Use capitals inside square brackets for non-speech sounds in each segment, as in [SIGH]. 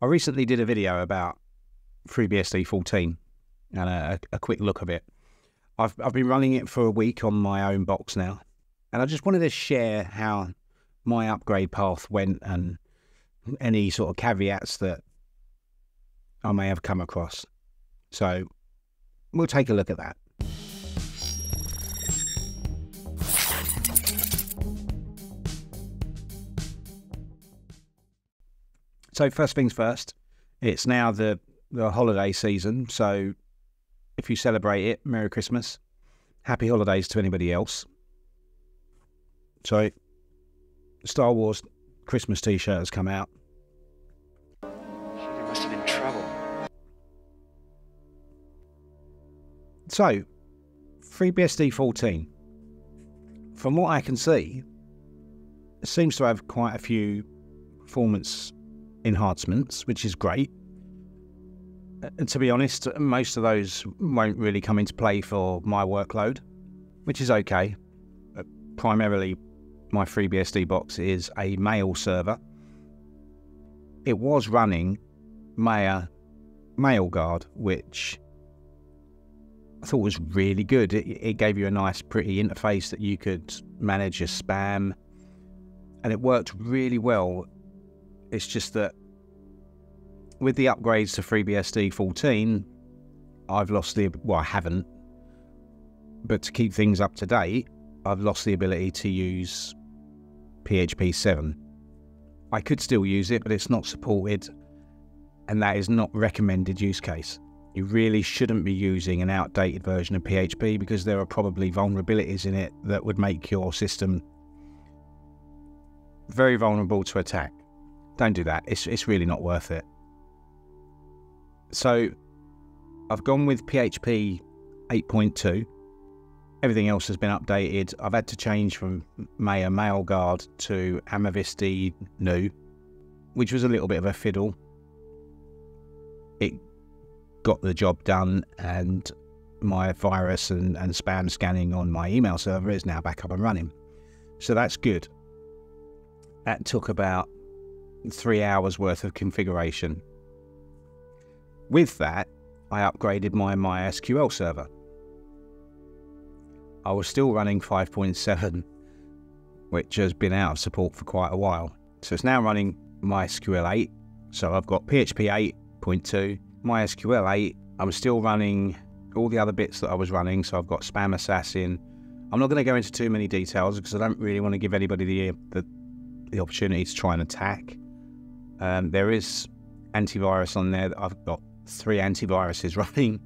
I recently did a video about FreeBSD 14 and a, a quick look of it. I've, I've been running it for a week on my own box now, and I just wanted to share how my upgrade path went and any sort of caveats that I may have come across. So we'll take a look at that. So first things first, it's now the the holiday season. So if you celebrate it, Merry Christmas, Happy Holidays to anybody else. So Star Wars Christmas T-shirt has come out. There must have been trouble. So, FreeBSD 14, from what I can see, it seems to have quite a few performance enhancements, which is great. And to be honest, most of those won't really come into play for my workload, which is okay. Uh, Primarily, my FreeBSD box is a mail server. It was running Maia Mailguard, which I thought was really good. It, it gave you a nice, pretty interface that you could manage your spam, and it worked really well. It's just that with the upgrades to FreeBSD 14, I've lost the well, I haven't, but to keep things up to date, I've lost the ability to use PHP 7. I could still use it, but it's not supported, and that is not recommended use case. You really shouldn't be using an outdated version of PHP because there are probably vulnerabilities in it that would make your system very vulnerable to attack. Don't do that. It's, it's really not worth it. So I've gone with PHP 8.2. Everything else has been updated. I've had to change from Maia Mailguard to Amavisti New, which was a little bit of a fiddle. It got the job done, and my virus and, and spam scanning on my email server is now back up and running. So that's good. That took about three hours worth of configuration. With that, I upgraded my MySQL server. I was still running 5.7, which has been out of support for quite a while. So it's now running MySQL 8. So I've got PHP 8.2, MySQL 8. I'm still running all the other bits that I was running. So I've got SpamAssassin. I'm not going to go into too many details because I don't really want to give anybody the the, the opportunity to try and attack. Um, there is antivirus on there. I've got three antiviruses [LAUGHS] running.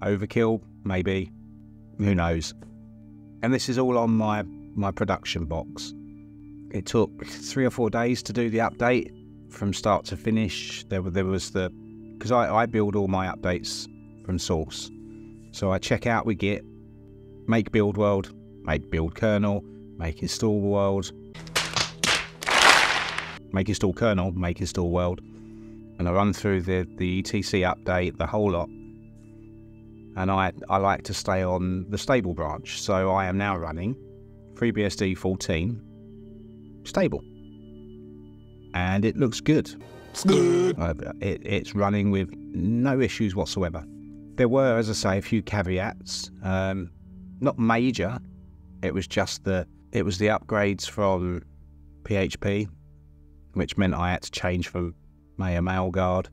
Overkill, maybe. Who knows? And this is all on my my production box. It took three or four days to do the update from start to finish. There, there was the because I, I build all my updates from source. So I check out with Git, make build world, make build kernel, make install world, make install kernel, make install world, and I run through the the etc update, the whole lot. And I I like to stay on the stable branch, so I am now running FreeBSD 14 stable, and it looks good. Uh, it, it's running with no issues whatsoever. There were, as I say, a few caveats. Um, not major. It was just the it was the upgrades from PHP, which meant I had to change from Maia Mailguard.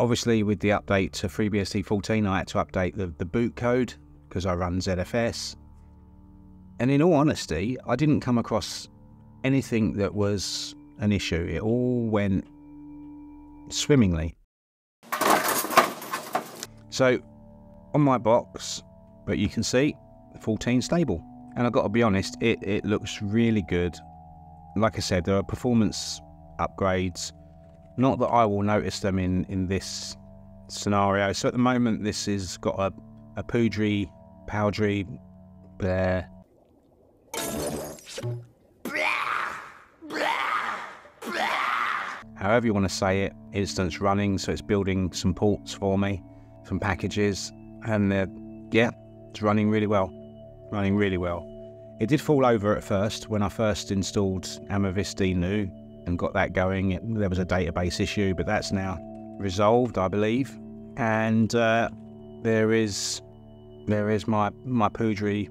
Obviously, with the update to FreeBSD 14, I had to update the, the boot code because I run ZFS. And in all honesty, I didn't come across anything that was an issue. It all went swimmingly. So, on my box, but you can see 14 stable. And I've got to be honest, it, it looks really good. Like I said, there are performance upgrades. Not that I will notice them in, in this scenario. So at the moment, this has got a, a Poudry, Powdry, Blair. However you want to say it, instance running, so it's building some ports for me, some packages, and uh, yeah, it's running really well, running really well. It did fall over at first when I first installed amavisd-new, and got that going. It, there was a database issue, but that's now resolved, I believe. And uh, there is there is my my Poudre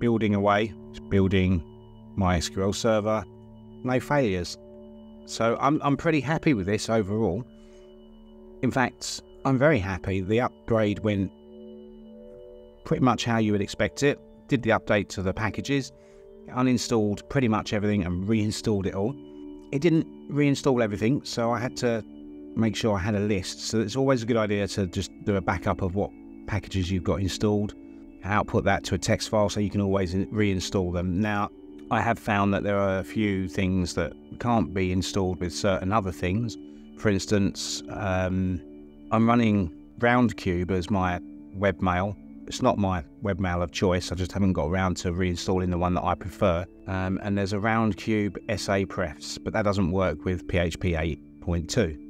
building away, it's building my SQL server. No failures. So I'm I'm pretty happy with this overall. In fact, I'm very happy. The upgrade went pretty much how you would expect it. Did the update to the packages, uninstalled pretty much everything and reinstalled it all. It didn't reinstall everything, so I had to make sure I had a list. So it's always a good idea to just do a backup of what packages you've got installed, output that to a text file so you can always reinstall them. Now, I have found that there are a few things that can't be installed with certain other things. For instance, um, I'm running Roundcube as my webmail. It's not my webmail of choice. I just haven't got around to reinstalling the one that I prefer. Um, and there's a Roundcube SA Prefs, but that doesn't work with PHP 8.2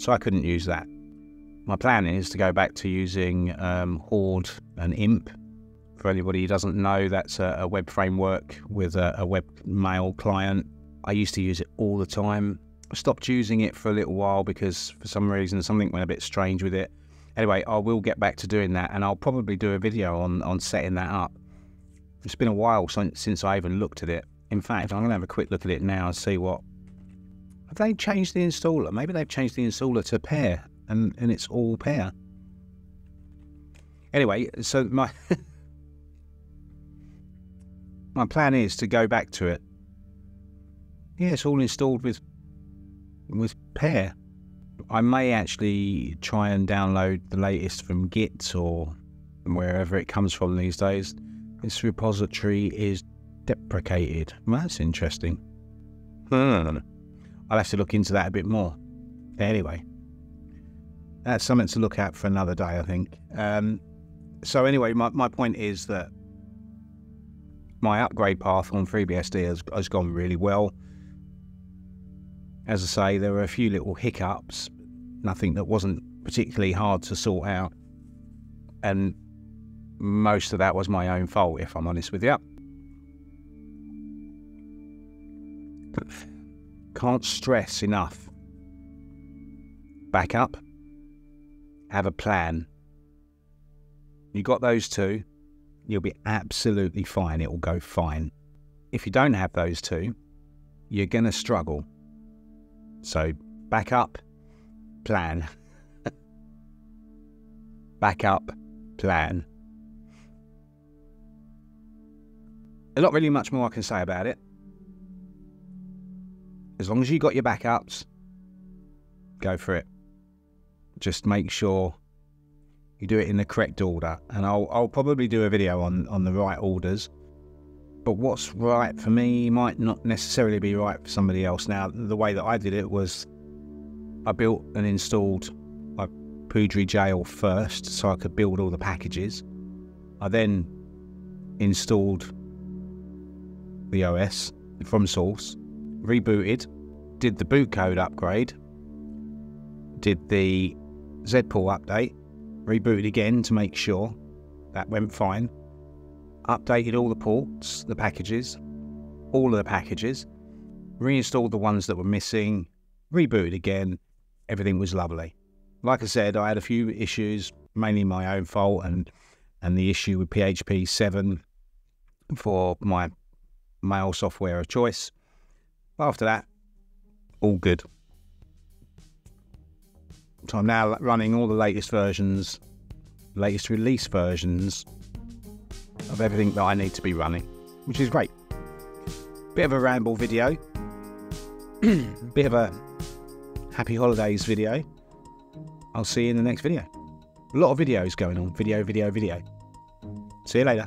so I couldn't use that. My plan is to go back to using um, Horde and Imp. For anybody who doesn't know, that's a, a web framework with a, a web mail client. I used to use it all the time. I stopped using it for a little while because for some reason something went a bit strange with it. Anyway, I will get back to doing that and I'll probably do a video on, on setting that up. It's been a while since, since I even looked at it. In fact, I'm going to have a quick look at it now and see what have they changed the installer? Maybe they've changed the installer to PEAR and, and it's all PEAR. Anyway, so my [LAUGHS] my plan is to go back to it. Yeah, it's all installed with with PEAR. I may actually try and download the latest from Git or wherever it comes from these days. This repository is deprecated. Well, that's interesting. Hmm. I'll have to look into that a bit more. Anyway, that's something to look at for another day, I think. Um, so, anyway, my, my point is that my upgrade path on FreeBSD has, has gone really well. As I say, there were a few little hiccups, nothing that wasn't particularly hard to sort out. And most of that was my own fault, if I'm honest with you. Can't stress enough. Back up. Have a plan. You got those two, you'll be absolutely fine. It will go fine. If you don't have those two, you're going to struggle. So, back up, plan. [LAUGHS] Backup plan. There's not really much more I can say about it as long as you got your backups, go for it. Just make sure you do it in the correct order. And I'll, I'll probably do a video on, on the right orders. But what's right for me might not necessarily be right for somebody else. Now, the way that I did it was I built and installed my jail first so I could build all the packages. I then installed the OS from source rebooted, did the boot code upgrade, did the Zpool update, rebooted again to make sure that went fine, updated all the ports, the packages, all of the packages, reinstalled the ones that were missing, rebooted again, everything was lovely. Like I said, I had a few issues, mainly my own fault and and the issue with PHP 7 for my mail software of choice. After that, all good. So I'm now running all the latest versions, latest release versions of everything that I need to be running, which is great. Bit of a ramble video, [CLEARS THROAT] bit of a happy holidays video. I'll see you in the next video. A lot of videos going on. Video, video, video. See you later.